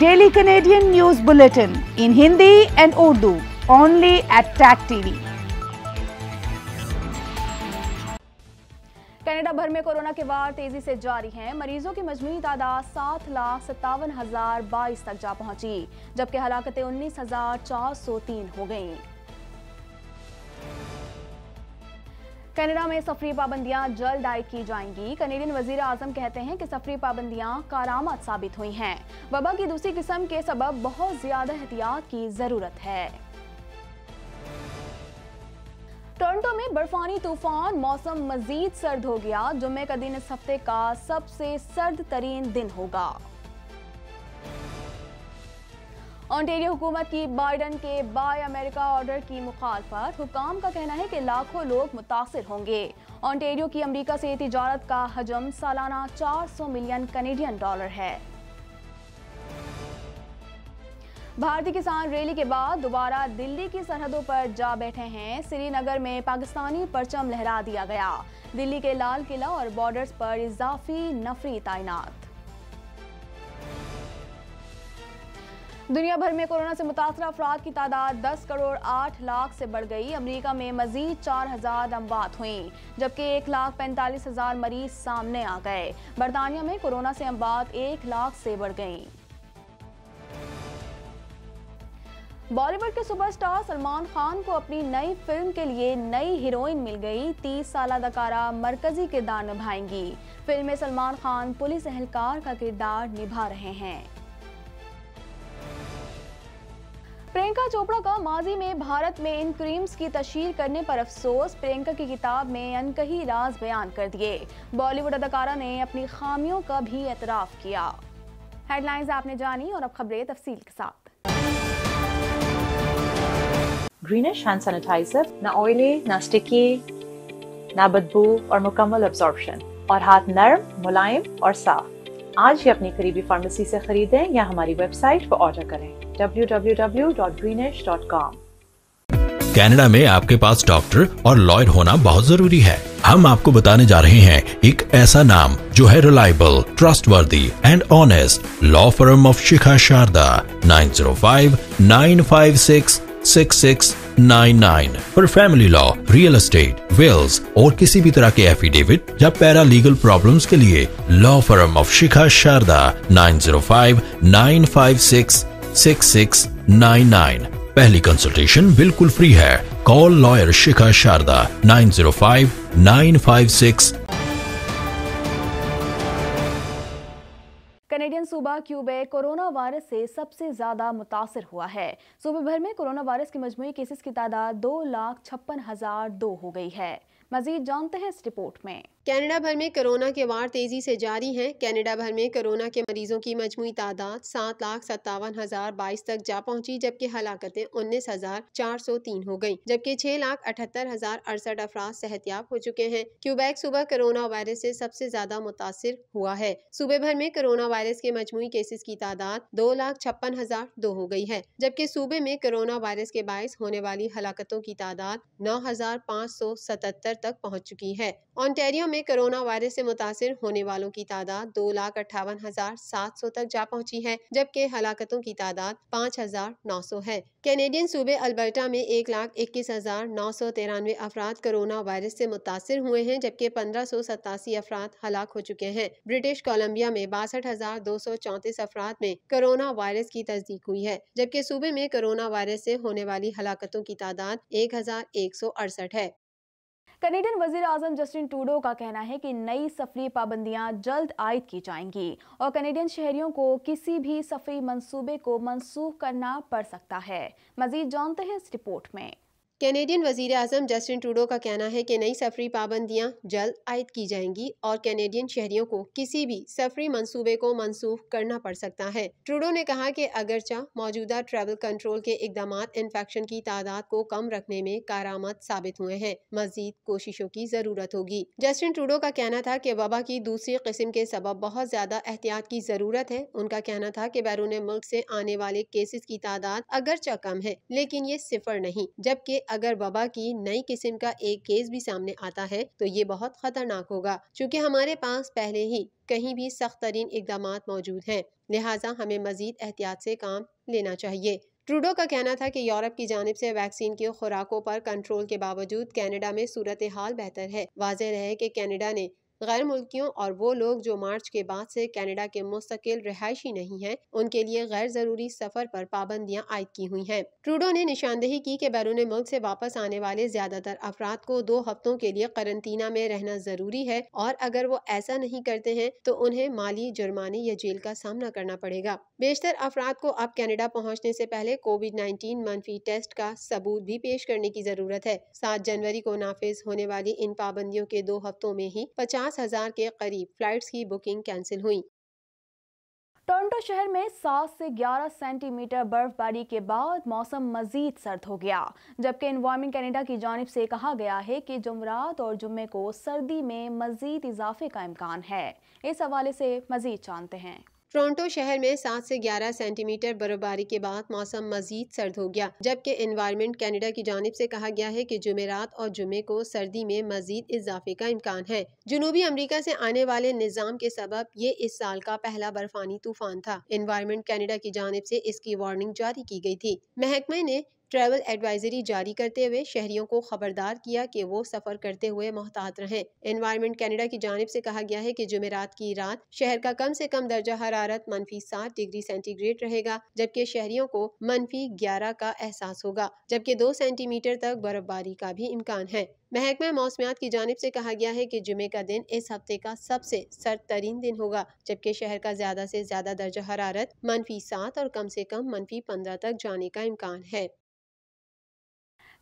Daily Canadian News Bulletin in Hindi and Urdu, only at TAC TV. Canada भर में corona के वार तेज़ी से जारी हैं मरीजों की मजमू तादाद सात लाख सत्तावन हज़ार बाईस तक जा पहुँची, जबकि हलाकतें उन्नीस हज़ार चार सौ तीन हो गईं कनाडा में सफरी पाबंदियाँ जल्द आय की जाएँगी। कनेडियन वज़ीर आज़म कहते हैं कि सफरी पाबंदियाँ कारामद साबित हुई हैं। वबा की दूसरी किस्म के सबब बहुत ज़्यादा एहतियात की ज़रूरत है। टोरंटो में बर्फानी तूफ़ान, मौसम मजीद सर्द हो गया, जुम्मे का दिन इस हफ़्ते का सबसे सर्द तरीन दिन होगा। ऑन्टेरियो हुकूमत की बाइडन के बाय अमेरिका ऑर्डर की मुखालफत। हुकाम का कहना है कि लाखों लोग मुतासर होंगे। ऑन्टेरियो की अमेरिका से तजारत का हजम सालाना 400 मिलियन कनेडियन डॉलर है। भारतीय किसान रैली के बाद दोबारा दिल्ली की सरहदों पर जा बैठे हैं। श्रीनगर में पाकिस्तानी परचम लहरा दिया गया। दिल्ली के लाल किला और बॉर्डर्स पर इजाफी नफरी तैनात। दुनिया भर में कोरोना से मुतासर अफराद की तादाद 10 करोड़ 8 लाख से बढ़ गई। अमेरिका में मजीद चार हज़ार अमवात हुई, जबकि एक लाख पैंतालीस हज़ार मरीज़ सामने आ गए। बरतानिया में कोरोना से अमवात एक लाख से बढ़ गई। बॉलीवुड के सुपरस्टार सलमान खान को अपनी नई फ़िल्म के लिए नई हीरोइन मिल गई। तीस साल अदाकारा मरकजी किरदार निभाएँगी। फ़िल्म में सलमान खान पुलिस एहलकार का किरदार निभा रहे हैं। प्रियंका चोपड़ा का माजी में भारत में इन क्रीम्स की तशहीर करने पर अफसोस, प्रियंका की किताब में अनकही राज बयान कर दिए। बॉलीवुड अदाकारा ने अपनी खामियों का भी एतराफ किया। हेडलाइंस आपने जानी और अब खबरें तफसील के साथ। ग्रीनिश हैंड सैनिटाइजर ना ऑयली ना स्टिकी ना बदबू और मुकम्मल और हाथ नरम, मुलायम और साफ़। आज ही अपनी करीबी फार्मेसी से खरीदें या हमारी वेबसाइट पर ऑर्डर करें। www.greenish.com कनाडा में आपके पास डॉक्टर और लॉयर होना बहुत ज़रूरी है। हम आपको बताने जा रहे हैं एक ऐसा नाम जो है reliable trust worthy and honest law firm of Shikha Sharda 905 956 6699 पर family law real estate wills और किसी भी तरह के एफिडेविट या पैरा लीगल प्रॉब्लम के लिए law firm of Shikha Sharda 905 956 6699 पहली कंसल्टेशन बिल्कुल फ्री है. Call lawyer Shikha Sharda 905 956 Canadian सूबा क्यूबेक कोरोना वायरस से सबसे ज़्यादा मुतासर हुआ है? सूबे भर में कोरोना वायरस के मजमूई केसेस की तादाद दो लाख छप्पन हज़ार दो हो गई है। मजीद जानते हैं इस रिपोर्ट में। कनाडा भर में कोरोना के वार तेज़ी से जारी हैं। कनाडा भर में कोरोना के मरीजों की मजमू तादाद सात लाख सत्तावन हज़ार बाईस तक जा पहुँची, जबकि हलाकतें उन्नीस हज़ार चार सौ तीन हो गई जबकि छह लाख अठहत्तर हज़ार अड़सठ अफराद सेहतियाब हो चुके हैं। क्यूबैक सुबह कोरोना वायरस से सबसे ज़्यादा मुतासर हुआ है। सूबे भर में कोरोना वायरस के मजमू केसेस की तादाद दो लाख छप्पन हज़ार दो हो गई है, जबकि सूबे में कोरोना वायरस के बायस होने वाली हलाकतों की तादाद नौ हज़ार पाँच सौ सतहत्तर तक पहुँच चुकी है। ऑन्टेरियो में कोरोना वायरस से मुतासर होने वालों की तादाद दो लाख अट्ठावन हज़ार सात सौ तक जा पहुँची है, जबकि हलाकतों की तादाद पाँच हज़ार नौ सौ है। कैनेडियन सूबे अल्बर्टा में एक लाख इक्कीस हज़ार नौ सौ तिरानवे अफराद कोरोना वायरस से मुतासर हुए हैं, जबकि पंद्रह सौ सतासी अफराद हलाक हो चुके हैं। ब्रिटिश कोलम्बिया में बासठ हज़ार दो सौ चौंतीस अफराद में कोरोना वायरस की तस्दीक हुई है, जबकि सूबे में कोरोना वायरस से होने वाली हलाकतों की तादाद एक हज़ार एक सौ अड़सठ है। कनेडियन वज़ीर आज़म जस्टिन टूडो का कहना है कि नई सफरी पाबंदियाँ जल्द आयद की जाएँगी और कनेडियन शहरियों को किसी भी सफरी मंसूबे को मनसूख करना पड़ सकता है। मजीद जानते हैं इस रिपोर्ट में। कैनेडियन वज़ीर अजम जस्टिन ट्रूडो का कहना है कि नई सफरी पाबंदियाँ जल्द आयद की जाएँगी और कैनेडियन शहरियों को किसी भी सफरी मंसूबे को मनसूख करना पड़ सकता है। ट्रूडो ने कहा कि अगरचा मौजूदा ट्रैवल कंट्रोल के इकदाम इन्फेक्शन की तादाद को कम रखने में कारामद साबित हुए हैं। मजीद कोशिशों की ज़रूरत होगी। जस्टिन ट्रूडो का कहना था की वबा की दूसरी किस्म के सबब बहुत ज़्यादा एहतियात की ज़रूरत है। उनका कहना था की बैरून मुल्क ऐसी आने वाले केसेस की तादाद अगरचा कम है, लेकिन ये सिफर नहीं, जबकि अगर वबा की नई किस्म का एक केस भी सामने आता है तो ये बहुत खतरनाक होगा। चूँकि हमारे पास पहले ही कहीं भी सख्त तरीन इकदाम मौजूद हैं, लिहाजा हमें मजीद एहतियात से काम लेना चाहिए। ट्रूडो का कहना था कि यूरोप की जानब से वैक्सीन की खुराकों पर कंट्रोल के बावजूद कनाडा में सूरत हाल बेहतर है। वाजह रहे कि कनाडा ने गैर मुल्कियों और वो लोग जो मार्च के बाद से कनाडा के मुस्तकिल रिहायशी नहीं हैं, उनके लिए गैर ज़रूरी सफ़र पर पाबंदियाँ आयद की हुई हैं। ट्रूडो ने निशानदेही की कि बैरून मुल्क से वापस आने वाले ज़्यादातर अफराद को दो हफ्तों के लिए करंतना में रहना ज़रूरी है और अगर वो ऐसा नहीं करते हैं तो उन्हें माली जुर्माने या जेल का सामना करना पड़ेगा। बेशतर अफराद को अब कैनेडा पहुँचने से पहले कोविड नाइन्टीन मनफी टेस्ट का सबूत भी पेश करने की ज़रूरत है। सात जनवरी को नाफिज होने वाली इन पाबंदियों के दो हफ्तों में ही पचास पचास हज़ार के करीब फ्लाइट्स की बुकिंग कैंसिल हुई। टोरंटो शहर में 7 से 11 सेंटीमीटर बर्फबारी के बाद मौसम मजीद सर्द हो गया, जबकि इन्वायरमेंट कनाडा की जानब से कहा गया है कि जुमरात और जुम्मे को सर्दी में मजीद इजाफे का इम्कान है। इस हवाले से मजीद जानते हैं। टोरंटो शहर में सात से 11 सेंटीमीटर बर्फबारी के बाद मौसम मजीद सर्द हो गया, जबकि इन्वायरमेंट कैनेडा की जानब से कहा गया है कि जुमेरात और जुमे को सर्दी में मजीद इजाफे का इम्कान है। जुनूबी अमरीका से आने वाले निज़ाम के सबब ये इस साल का पहला बर्फानी तूफ़ान था। इन्वायरमेंट कैनेडा की जानब से इसकी वार्निंग जारी की गई थी। महकमे ने ट्रैवल एडवाइजरी जारी करते हुए शहरियों को खबरदार किया कि वो सफ़र करते हुए मोहतात रहें। एनवायरमेंट कैनेडा की जानब से कहा गया है कि जुमेरात की रात शहर का कम से कम दर्जा हरारत मनफी सात डिग्री सेंटीग्रेड रहेगा, जबकि शहरियों को मनफी ग्यारह का एहसास होगा, जबकि दो सेंटीमीटर तक बर्फबारी का भी इम्कान है। महकमा मौसमियात की जानब से कहा गया है कि जुमे का दिन इस हफ़्ते का सबसे सर्द तरीन दिन होगा, जबकि शहर का ज़्यादा से ज़्यादा दर्जा हरारत मनफी सात और कम से कम मनफी पंद्रह तक जाने का इम्कान है।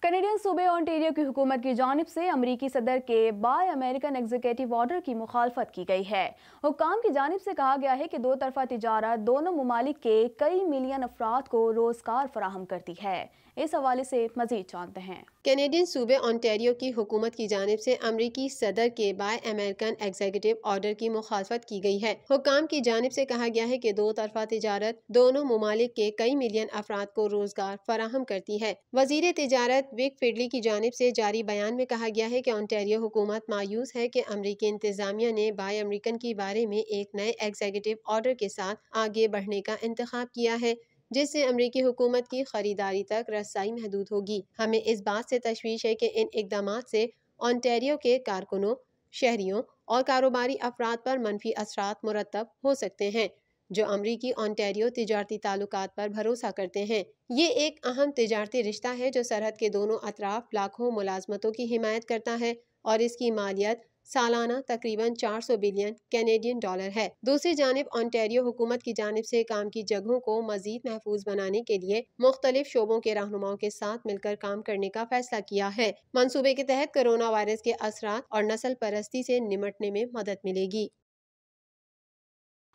कनेडियन सूबे ऑन्टेरियो की हुकूमत की जानब से अमरीकी सदर के बाय अमेरिकन एग्जीक्यूटिव ऑर्डर की मुखालफत की गई है। हुकाम की जानब से कहा गया है कि दो तरफा तजारत दोनों ममालिक के कई मिलियन अफराद को रोज़गार फराहम करती है। इस हवाले से मजीद जानते हैं। कैनेडियन सूबे ऑन्टेरियो की हुकूमत की जानब से अमरीकी सदर के बाय अमेरिकन एग्जीक्यूटिव ऑर्डर की मुखालफत की गई है। हुकाम की जानब से कहा गया है कि दो तरफा तजारत, दोनों ममालिक के कई मिलियन अफराद को रोज़गार फराहम करती है। वज़ीर तजारत विक फिडली की जानब से जारी बयान में कहा गया है कि ऑन्टेरियो हुकूमत मायूस है कि अमरीकी इंतजामिया ने बाय अमरीकन के बारे में एक नए एग्जीक्यूटिव ऑर्डर के साथ आगे बढ़ने का इंतखब किया है। जिससे अमरीकी हुकूमत की खरीदारी तक रसाई महदूद होगी। हमें इस बात से तशवीश है कि इन इकदाम से ऑनटेरियो के कारकुनों, शहरियों और कारोबारी अफराद पर मनफी असरात मुरतब हो सकते हैं, जो अमरीकी ऑनटेरियो तजारती ताल्लुक पर भरोसा करते हैं। ये एक अहम तजारती रिश्ता है जो सरहद के दोनों अतराफ लाखों मुलाजमतों की हिमायत करता है और इसकी मालियत सालाना तकरीबन 400 बिलियन कैनेडियन डॉलर है। दूसरी जानब ऑनटेरियो हुकूमत की जानब से काम की जगहों को मजीद महफूज बनाने के लिए मुख्तलिफ़ शोबों के रहनुमाओं के साथ मिलकर काम करने का फैसला किया है। मनसूबे के तहत कोरोना वायरस के असरा और नस्ल परस्ती से निमटने में मदद मिलेगी।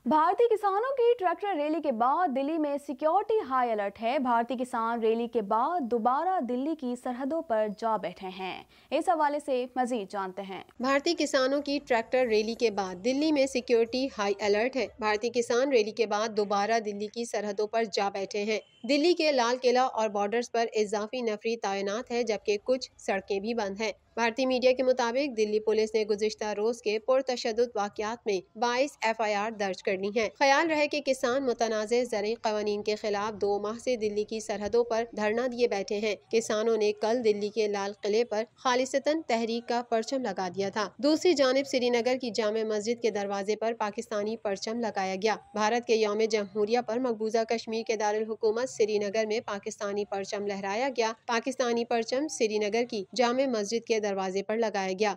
भारतीय किसानों की ट्रैक्टर रैली के बाद दिल्ली में सिक्योरिटी हाई अलर्ट है। भारतीय किसान रैली के बाद दोबारा दिल्ली की सरहदों पर जा बैठे हैं। इस हवाले से मजीद जानते हैं। भारतीय किसानों की ट्रैक्टर रैली के बाद दिल्ली में सिक्योरिटी हाई अलर्ट है। भारतीय किसान रैली के बाद दोबारा दिल्ली की सरहदों पर जा बैठे हैं। दिल्ली के लाल किला और बॉर्डर्स पर इजाफी नफरी तैनात है, जबकि कुछ सड़कें भी बंद हैं। भारतीय मीडिया के मुताबिक दिल्ली पुलिस ने गुजशत रोज के पुरतशद वाकत में बाईस एफ़ आई आर दर्ज कर ली है। ख्याल रहे की किसान मुतनाज़ ज़रिए कवानीन के खिलाफ दो माह से दिल्ली की सरहदों पर धरना दिए बैठे हैं। किसानों ने कल दिल्ली के लाल किले पर खालिसतन तहरीक का परचम लगा दिया था। दूसरी जानब श्रीनगर की जाम मस्जिद के दरवाजे आरोप पाकिस्तानी परचम लगाया गया। भारत के योम जमहूरिया आरोप मकबूजा कश्मीर के दारकूमत श्रीनगर में पाकिस्तानी परचम लहराया गया। पाकिस्तानी परचम श्रीनगर की जाम मस्जिद के दरवाजे पर लगाया गया।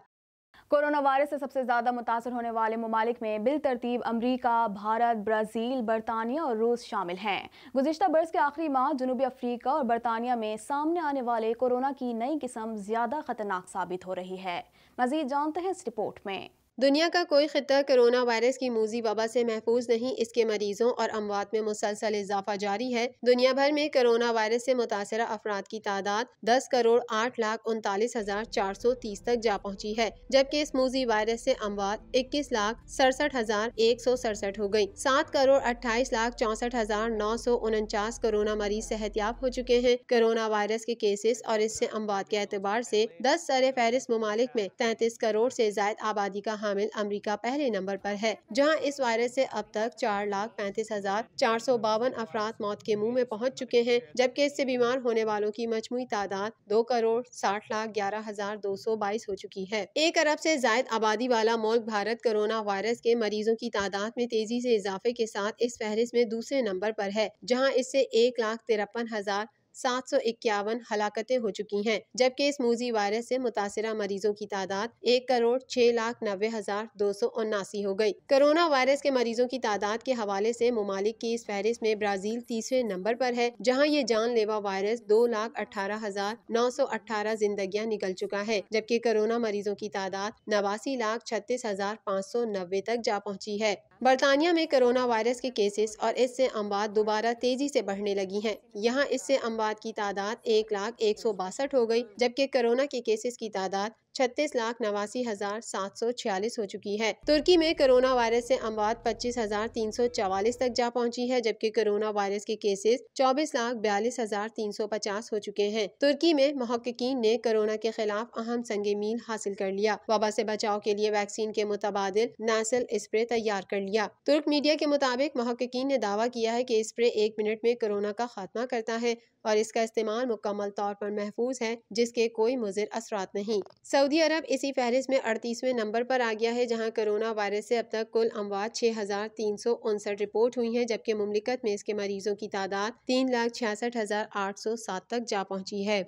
कोरोना वायरस से सबसे ज़्यादा मुतासर होने वाले ममालिक में बिल तरतीब अमरीका, भारत, ब्राज़ील, बरतानिया और रूस शामिल हैं। गुजशत बरस के आखिरी माह जनूबी अफ्रीका और बरतानिया में सामने आने वाले कोरोना की नई किस्म ज़्यादा खतरनाक साबित हो रही है। मजीद जानते हैं इस रिपोर्ट में। दुनिया का कोई खत्ता कोरोना वायरस की मूजी वबा से महफूज नहीं, इसके मरीजों और अमवात में मुसलसल इजाफा जारी है। दुनिया भर में कोरोना वायरस से मुतासर अफराद की तादाद दस करोड़ आठ लाख उनतालीस हज़ार चार सौ तीस तक जा पहुँची है, जबकि इस मूजी वायरस से अमवात इक्कीस लाख सड़सठ हज़ार एक सौ सड़सठ हो गई सात करोड़ अट्ठाईस लाख चौसठ हज़ार नौ सौ उनचास कोरोना मरीज़ सेहतियाब हो चुके हैं। कोरोना वायरस के केसेस और इससे अमवात के एतबार ऐसी दस सर फहरिस्त ममालिक में तैतीस करोड़ ऐसी जायद आबादी का हामिल अमरीका पहले नंबर पर है, जहाँ इस वायरस से अब तक चार लाख पैंतीस हज़ार चार सौ बावन अफराद मौत के मुँह में पहुँच चुके हैं, जबकि इससे बीमार होने वालों की मजमू तादाद दो करोड़ साठ लाख ग्यारह हज़ार दो सौ बाईस हो चुकी है। एक अरब से जायद आबादी वाला मुल्क भारत कोरोना वायरस के मरीजों की तादाद में तेज़ी से इजाफे के साथ इस फहरिस्त में दूसरे नंबर पर है, जहाँ इससे एक लाख तिरपन हज़ार सात सौ इक्यावन हलाकतें हो चुकी हैं, जबकि इस मूजी वायरस से मुतासर मरीजों की तादाद एक करोड़ छह लाख नब्बे हज़ार दो सौ उन्नासी हो गई। कोरोना वायरस के मरीजों की तादाद के हवाले से ममालिक की इस फहरिस्त में ब्राज़ील तीसरे नंबर पर है, जहाँ ये जानलेवा वायरस दो लाख अठारह हज़ार नौ सौ अठारह जिंदगियाँ निकल चुका है, जबकि कोरोना मरीजों की तादाद नवासी लाख छत्तीस हज़ार पाँच सौ नब्बे तक जा पहुँची है। बरतानिया में कोरोना वायरस के केसेस और इससे अमवात दोबारा तेज़ी से बढ़ने लगी हैं। यहाँ इससे अमवात की तादाद एक लाख एक सौ बासठ हो गई, जबकि कोरोना के केसेस की तादाद छत्तीस लाख नवासी हज़ार सात सौ छियालीस हो चुकी है। तुर्की में कोरोना वायरस से अमवात पच्चीस हज़ार तीन सौ चवालीस तक जा पहुँची है, जबकि कोरोना वायरस के केसेस चौबीस लाख बयालीस हज़ार तीन सौ पचास हो चुके हैं। तुर्की में महक्कीन ने कोरोना के खिलाफ अहम संग मील हासिल कर लिया। वबा से बचाव के लिए वैक्सीन के मुतबाद नासल स्प्रे तैयार कर लिया। तुर्क मीडिया के मुताबिक महक्कीन ने दावा किया है की स्प्रे एक मिनट में कोरोना का खात्मा करता है और इसका इस्तेमाल मुकम्मल तौर पर महफूज है, जिसके कोई मुजिर असरात नहीं। सऊदी अरब इसी फहरिस्त में अड़तीसवें नंबर पर आ गया है, जहाँ कोरोना वायरस से अब तक कुल अमवात छः हज़ार तीन सौ उनसठ रिपोर्ट हुई हैं, जबकि मुमलिकत में इसके मरीजों की तादाद तीन लाख छियासठ हज़ार आठ सौ सात तक जा पहुँची है।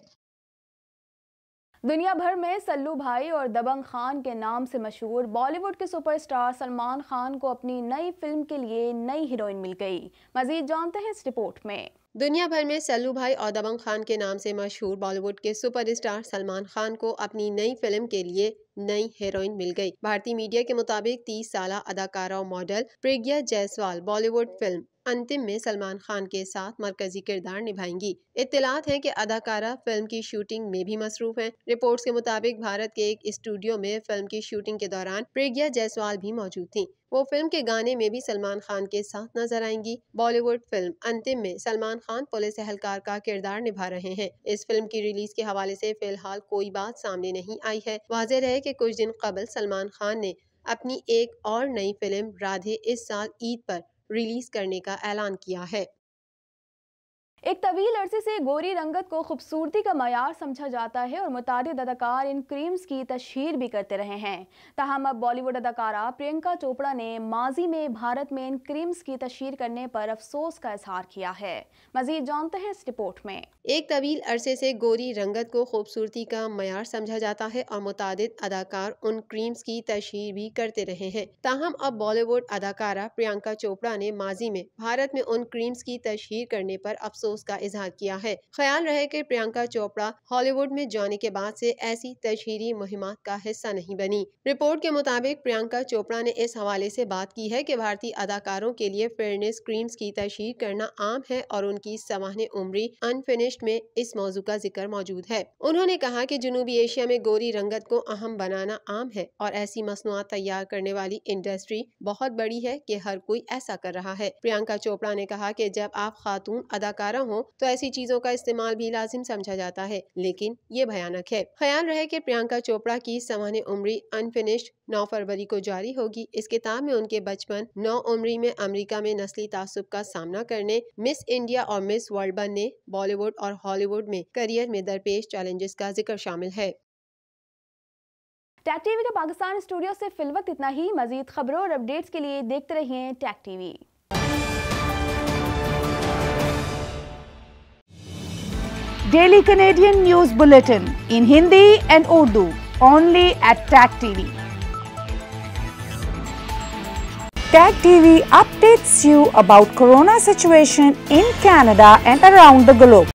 दुनिया भर में सल्लू भाई और दबंग खान के नाम से मशहूर बॉलीवुड के सुपरस्टार सलमान खान को अपनी नई फ़िल्म के लिए नई हीरोइन मिल गई। मजीद जानते हैं इस रिपोर्ट में। दुनिया भर में सल्लू भाई और दबंग खान के नाम से मशहूर बॉलीवुड के सुपरस्टार सलमान खान को अपनी नई फ़िल्म के लिए नई हीरोइन मिल गई। भारतीय मीडिया के मुताबिक 30 साल अदाकारा और model Pragya Jaiswal Bollywood film Antim में सलमान खान के साथ मरकजी किरदार निभाएँगी। इतलात है कि अदाकारा फ़िल्म की शूटिंग में भी मसरूफ हैं। रिपोर्ट्स के मुताबिक भारत के एक स्टूडियो में फ़िल्म की शूटिंग के दौरान प्रज्ञा जायसवाल भी मौजूद थी। वो फ़िल्म के गाने में भी सलमान खान के साथ नज़र आएँगी। बॉलीवुड फ़िल्म अंतिम में सलमान खान पुलिस एहलकार का किरदार निभा रहे हैं। इस फ़िल्म की रिलीज़ के हवाले से फ़िलहाल कोई बात सामने नहीं आई है। वाजह रहे कि कुछ दिन कबल सलमान खान ने अपनी एक और नई फ़िल्म राधे इस साल ईद पर रिलीज़ करने का ऐलान किया है। एक तवील अरसे से गोरी रंगत को खूबसूरती का मैार समझा जाता है और मुतद अदाकार इन क्रीम्स की तशहर भी करते रहे हैं। तहम अब बॉलीवुड अदाकारा प्रियंका चोपड़ा ने माजी में भारत में इन क्रीम्स की तशहर करने पर अफसोस का इजहार किया है। मजीद जानते हैं इस रिपोर्ट में। एक तवील अरसे से गोरी रंगत को खूबसूरती का मैार समझा जाता है और मुताद अदाकार उन क्रीम्स की तशहर भी करते रहे हैं। ताहम अब बॉलीवुड अदाकारा प्रियंका चोपड़ा ने माजी में भारत में उन क्रीम्स की तशहर करने पर अफसोस का इजहार किया है। ख्याल रहे कि प्रियंका चोपड़ा हॉलीवुड में जाने के बाद से ऐसी तशहरी मुहिमात का हिस्सा नहीं बनी। रिपोर्ट के मुताबिक प्रियंका चोपड़ा ने इस हवाले से बात की है कि भारतीय अदाकारों के लिए फेयरनेस क्रीम्स की तशहर करना आम है और उनकी सवाहन उम्री अनफिनिश्ड में इस मौजू का ज़िक्र मौजूद है। उन्होंने कहा कि जनूबी एशिया में गोरी रंगत को अहम बनाना आम है और ऐसी मसनुआत तैयार करने वाली इंडस्ट्री बहुत बड़ी है कि हर कोई ऐसा कर रहा है। प्रियंका चोपड़ा ने कहा कि जब आप खातून अदाकारा हो तो ऐसी चीज़ों का इस्तेमाल भी लाजिम समझा जाता है, लेकिन ये भयानक है। ख्याल रहे कि प्रियंका चोपड़ा की समान उम्री अनफिनिश्ड 9 फरवरी को जारी होगी। इस किताब में उनके बचपन नौ उम्री में अमेरिका में नस्ली तासुब का सामना करने, मिस इंडिया और मिस वर्ल्ड बनने, बॉलीवुड और हॉलीवुड में करियर में दरपेश चैलेंजेस का ज़िक्र शामिल है। टैक टीवी का पाकिस्तान स्टूडियो से फिल वक्त इतना ही। मजीद खबरों और अपडेट्स के लिए देखते रहिए TAC TV. Daily Canadian news bulletin in Hindi and Urdu only at TAC TV TAC TV updates you about corona situation in Canada and around the globe